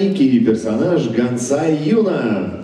Некий персонаж Гансай Юна.